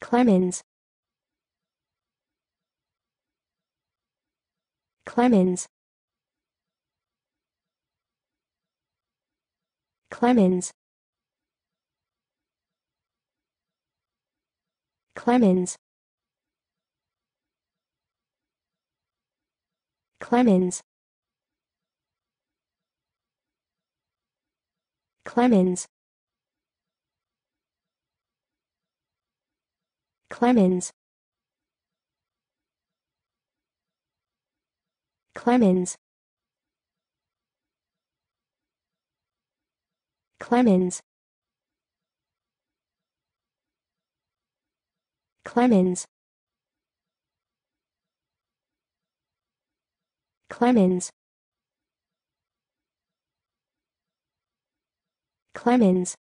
Clemens. Clemens. Clemens. Clemens. Clemens. Clemens Clemens. Clemens. Clemens. Clemens. Clemens. Clemens